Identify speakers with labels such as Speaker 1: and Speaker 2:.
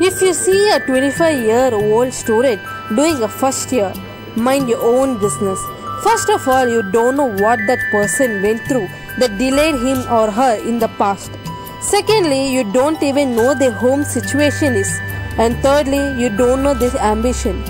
Speaker 1: If you see a 25 year old student doing a first year, mind your own business. First of all, you don't know what that person went through that delayed him or her in the past. Secondly, you don't even know their home situation is. And thirdly, you don't know their ambition.